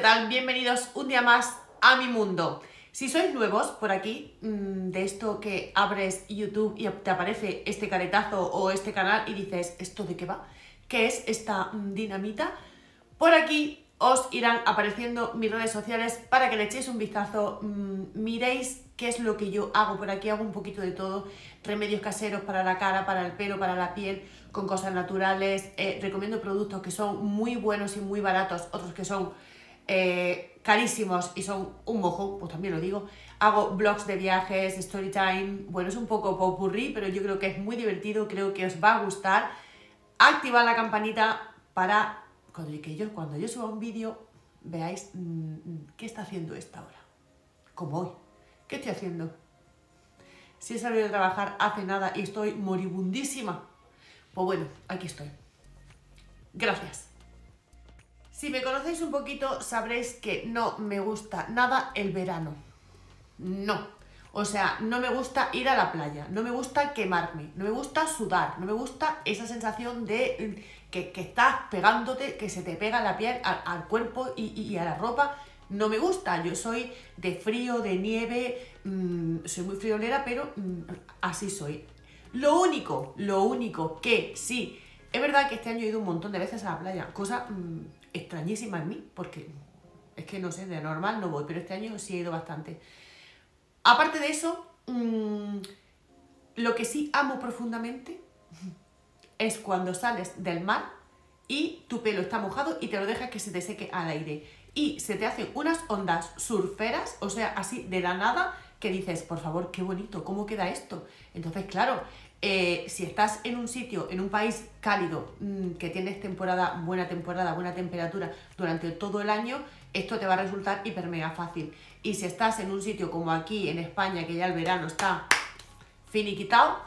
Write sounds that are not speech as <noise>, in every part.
¿qué tal? Bienvenidos un día más a mi mundo. Si sois nuevos por aquí, mm, de esto que abres YouTube y te aparece este caretazo o este canal y dices, ¿esto de qué va? ¿Qué es esta mm, dinamita? Por aquí os irán apareciendo mis redes sociales para que le echéis un vistazo, mm, miréis qué es lo que yo hago. Por aquí hago un poquito de todo, remedios caseros para la cara, para el pelo, para la piel, con cosas naturales. Eh, recomiendo productos que son muy buenos y muy baratos, otros que son eh, carísimos y son un mojo, pues también lo digo. Hago blogs de viajes, story time, bueno, es un poco popurrí, pero yo creo que es muy divertido, creo que os va a gustar. Activad la campanita para cuando yo, cuando yo suba un vídeo veáis mm, mm, qué está haciendo esta hora. Como hoy. ¿Qué estoy haciendo? Si he salido de trabajar hace nada y estoy moribundísima, pues bueno, aquí estoy. Gracias. Si me conocéis un poquito, sabréis que no me gusta nada el verano. No. O sea, no me gusta ir a la playa, no me gusta quemarme, no me gusta sudar, no me gusta esa sensación de que, estás pegándote, que se te pega la piel al, cuerpo y, a la ropa. No me gusta, yo soy de frío, de nieve, mm, soy muy friolera, pero mm, así soy. Lo único, lo único que sí, es verdad que este año he ido un montón de veces a la playa, cosa... Mm, extrañísima en mí, porque es que no sé, de normal no voy, pero este año sí he ido bastante. Aparte de eso, mm, lo que sí amo profundamente <laughs> es cuando sales del mar y tu pelo está mojado y te lo dejas que se te seque al aire. Y se te hacen unas ondas surferas, o sea, así de la nada, que dices, por favor, qué bonito, ¿cómo queda esto? Entonces, claro, eh, si estás en un sitio, en un país cálido, mm, que tienes temporada, buena temporada, buena temperatura durante todo el año, esto te va a resultar hiper mega fácil. Y si estás en un sitio como aquí en España, que ya el verano está finiquitado,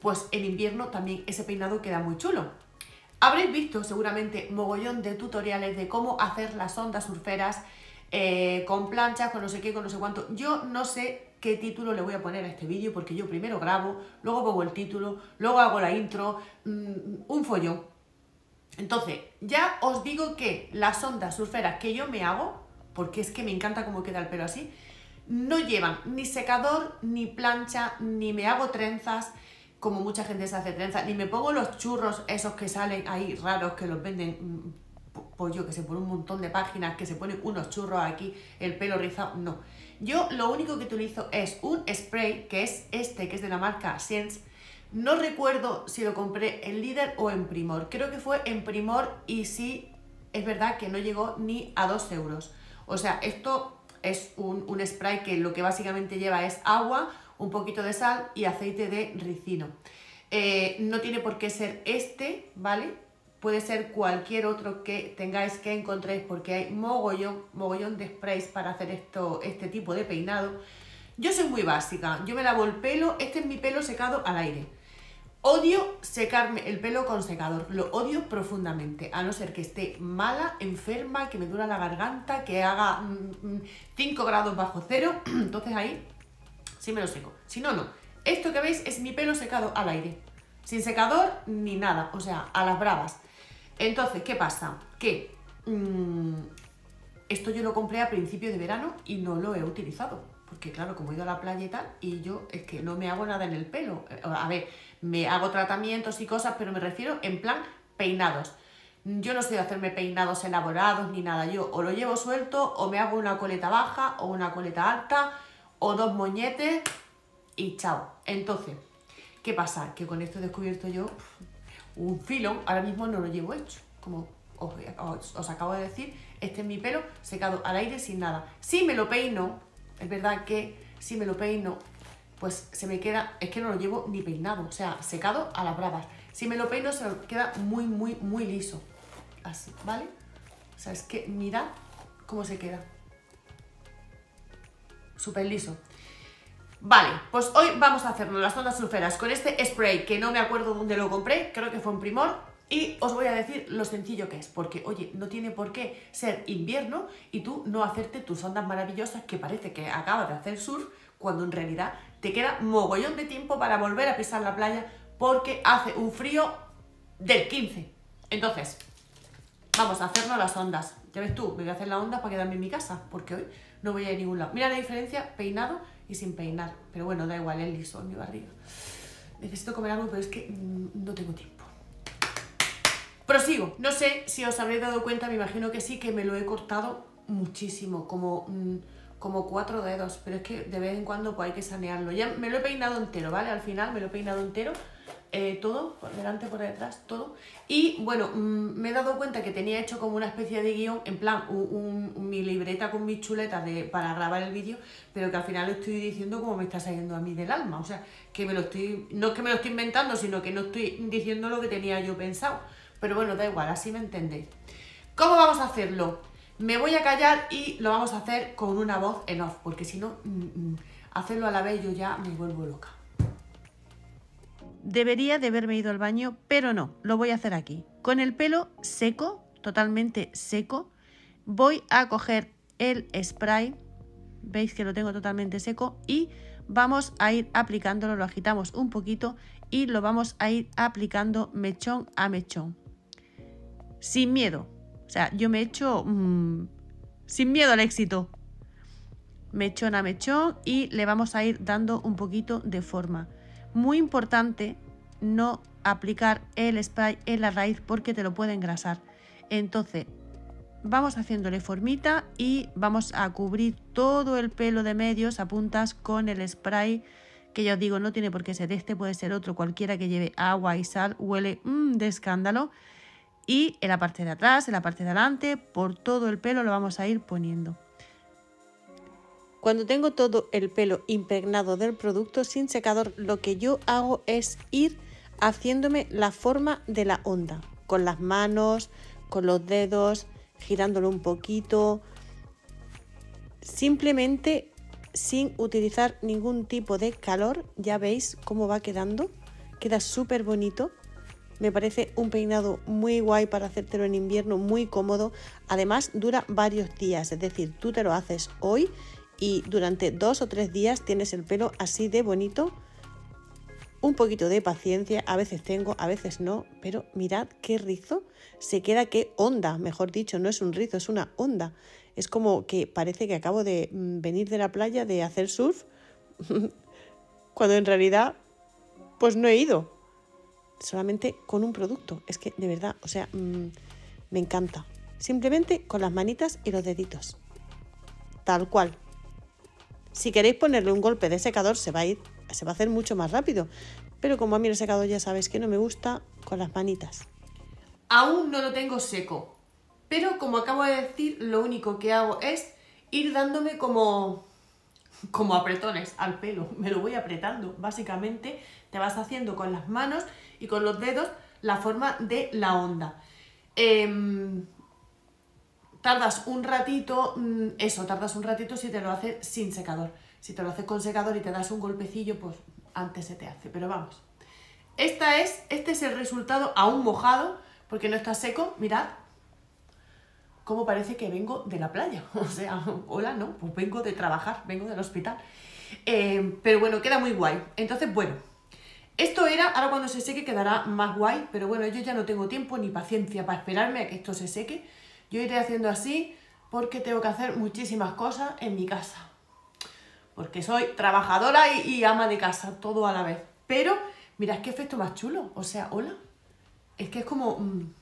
pues en invierno también ese peinado queda muy chulo. Habréis visto seguramente mogollón de tutoriales de cómo hacer las ondas surferas eh, con planchas, con no sé qué, con no sé cuánto. Yo no sé qué título le voy a poner a este vídeo, porque yo primero grabo, luego pongo el título, luego hago la intro, mm, un follón. Entonces, ya os digo que las ondas surferas que yo me hago, porque es que me encanta cómo queda el pelo así, no llevan ni secador, ni plancha, ni me hago trenzas, como mucha gente se hace trenzas, ni me pongo los churros esos que salen ahí raros que los venden, mm, pues yo que sé, por un montón de páginas, que se ponen unos churros aquí, el pelo rizado, no. Yo lo único que utilizo es un spray, que es este, que es de la marca Sense. No recuerdo si lo compré en Líder o en Primor. Creo que fue en Primor y sí, es verdad que no llegó ni a 2 euros. O sea, esto es un, spray que lo que básicamente lleva es agua, un poquito de sal y aceite de ricino. Eh, no tiene por qué ser este, ¿vale? Puede ser cualquier otro que tengáis que encontréis porque hay mogollón, mogollón de sprays para hacer esto, este tipo de peinado. Yo soy muy básica, yo me lavo el pelo, este es mi pelo secado al aire. Odio secarme el pelo con secador, lo odio profundamente, a no ser que esté mala, enferma, que me dura la garganta, que haga 5 mm, grados bajo cero, <clears throat> entonces ahí sí me lo seco. Si no, no. Esto que veis es mi pelo secado al aire, sin secador ni nada, o sea, a las bravas. Entonces, ¿qué pasa? Que mm, esto yo lo compré a principio de verano y no lo he utilizado. Porque claro, como he ido a la playa y tal, y yo es que no me hago nada en el pelo. Eh, a ver, me hago tratamientos y cosas, pero me refiero en plan peinados. Yo no sé hacerme peinados elaborados ni nada. Yo o lo llevo suelto, o me hago una coleta baja, o una coleta alta, o dos moñetes, y chao. Entonces, ¿qué pasa? Que con esto he descubierto yo un filo, ahora mismo no lo llevo hecho, como os, acabo de decir, este es mi pelo secado al aire sin nada. Si me lo peino, es verdad que si me lo peino, pues se me queda, es que no lo llevo ni peinado, o sea, secado a las bravas. Si me lo peino se me queda muy, muy, muy liso. Así, ¿vale? O sea, es que mirad cómo se queda. Súper liso. Vale, pues hoy vamos a hacernos las ondas sulferas con este spray que no me acuerdo dónde lo compré, creo que fue en Primor y os voy a decir lo sencillo que es, porque oye, no tiene por qué ser invierno y tú no hacerte tus ondas maravillosas que parece que acabas de hacer surf cuando en realidad te queda mogollón de tiempo para volver a pisar la playa porque hace un frío del 15. Entonces, vamos a hacernos las ondas. Ya ves tú, me voy a hacer la onda para quedarme en mi casa, porque hoy no voy a ir a ningún lado. Mira la diferencia, peinado y sin peinar. Pero bueno, da igual, es liso en mi barriga. Necesito comer algo, pero es que mm, no tengo tiempo. Prosigo. No sé si os habréis dado cuenta, me imagino que sí, que me lo he cortado muchísimo, como, mm, como cuatro dedos, pero es que de vez en cuando pues, hay que sanearlo. Ya me lo he peinado entero, ¿vale? Al final me lo he peinado entero, eh, todo, por delante, por detrás, todo. Y bueno, mm, me he dado cuenta que tenía hecho como una especie de guion, en plan, un, mi libreta con mis chuletas de, para grabar el vídeo, pero que al final lo estoy diciendo como me está saliendo a mí del alma. O sea, que me lo estoy, no es que me lo estoy inventando, sino que no estoy diciendo lo que tenía yo pensado. Pero bueno, da igual, así me entendéis. ¿Cómo vamos a hacerlo? Me voy a callar y lo vamos a hacer con una voz en off, porque si no, mm, mm, hacerlo a la vez yo ya me vuelvo loca. Debería de haberme ido al baño, pero no, lo voy a hacer aquí. Con el pelo seco, totalmente seco, voy a coger el spray, veis que lo tengo totalmente seco, y vamos a ir aplicándolo, lo agitamos un poquito y lo vamos a ir aplicando mechón a mechón sin miedo. O sea, yo me echo mm, sin miedo al éxito. Mechón a mechón y le vamos a ir dando un poquito de forma. Muy importante no aplicar el spray en la raíz porque te lo puede engrasar. Entonces, vamos haciéndole formita y vamos a cubrir todo el pelo de medios a puntas con el spray que ya os digo, no tiene por qué ser este, puede ser otro, cualquiera que lleve agua y sal, huele mm, de escándalo y en la parte de atrás, en la parte de adelante, por todo el pelo lo vamos a ir poniendo. Cuando tengo todo el pelo impregnado del producto sin secador, lo que yo hago es ir haciéndome la forma de la onda, con las manos, con los dedos, girándolo un poquito, simplemente sin utilizar ningún tipo de calor, ya veis cómo va quedando, queda súper bonito. Me parece un peinado muy guay para hacértelo en invierno, muy cómodo. Además dura varios días, es decir, tú te lo haces hoy y durante dos o tres días tienes el pelo así de bonito. Un poquito de paciencia, a veces tengo, a veces no, pero mirad qué rizo se queda, qué onda, mejor dicho, no es un rizo, es una onda. Es como que parece que acabo de mm, venir de la playa de hacer surf, <laughs> cuando en realidad pues no he ido solamente con un producto. Es que de verdad, o sea, mm, me encanta. Simplemente con las manitas y los deditos. Tal cual. Si queréis ponerle un golpe de secador, se va a ir, se va a hacer mucho más rápido. Pero como a mí el secador ya sabéis que no me gusta, con las manitas. Aún no lo tengo seco. Pero como acabo de decir, lo único que hago es ir dándome como como apretones al pelo, <laughs> me lo voy apretando, básicamente te vas haciendo con las manos y con los dedos la forma de la onda. Em, tardas un ratito, mm, eso, tardas un ratito si te lo haces sin secador. Si te lo haces con secador y te das un golpecillo, pues antes se te hace, pero vamos. Esta es, este es el resultado aún mojado, porque no está seco, mirad, cómo parece que vengo de la playa. <laughs> O sea, hola, no, pues vengo de trabajar, vengo del hospital. Eh, pero bueno, queda muy guay. Entonces, bueno, esto era, ahora cuando se seque quedará más guay, pero bueno, yo ya no tengo tiempo ni paciencia para esperarme a que esto se seque. Yo iré haciendo así porque tengo que hacer muchísimas cosas en mi casa. Porque soy trabajadora y, ama de casa, todo a la vez. Pero, mirad qué efecto más chulo. O sea, hola. Es que es como... Mm,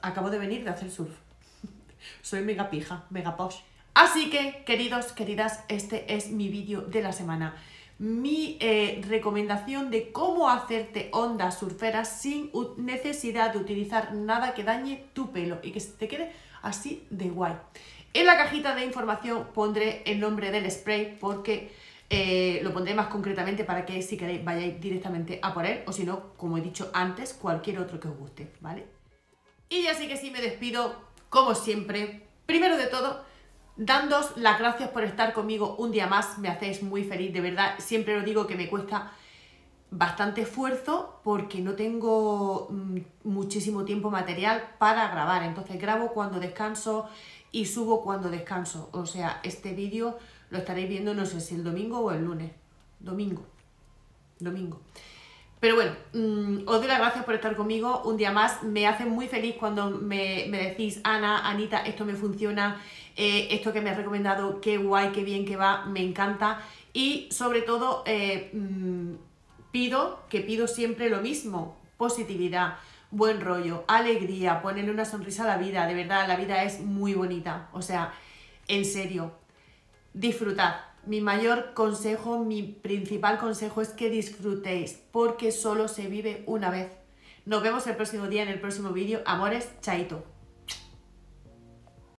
acabo de venir de hacer surf. <laughs> Soy mega pija, mega posh. Así que, queridos, queridas, este es mi vídeo de la semana. Mi eh, recomendación de cómo hacerte ondas surferas sin necesidad de utilizar nada que dañe tu pelo y que te quede así de guay. En la cajita de información pondré el nombre del spray porque eh, lo pondré más concretamente para que si queréis vayáis directamente a por él o si no, como he dicho antes, cualquier otro que os guste, ¿vale? Y ya sí que sí me despido como siempre, primero de todo, dándos las gracias por estar conmigo un día más, me hacéis muy feliz, de verdad, siempre os digo que me cuesta bastante esfuerzo porque no tengo mm, muchísimo tiempo material para grabar, entonces grabo cuando descanso y subo cuando descanso, o sea, este vídeo lo estaréis viendo no sé si el domingo o el lunes, domingo, domingo. Pero bueno, mm, os doy las gracias por estar conmigo un día más. Me hace muy feliz cuando me, decís, Ana, Anita, esto me funciona, eh, esto que me has recomendado, qué guay, qué bien que va, me encanta. Y sobre todo, eh, mm, pido que pido siempre lo mismo, positividad, buen rollo, alegría, ponerle una sonrisa a la vida. De verdad, la vida es muy bonita. O sea, en serio, disfrutad mi mayor consejo, mi principal consejo es que disfrutéis, porque solo se vive una vez. Nos vemos el próximo día en el próximo vídeo. Amores, chaito.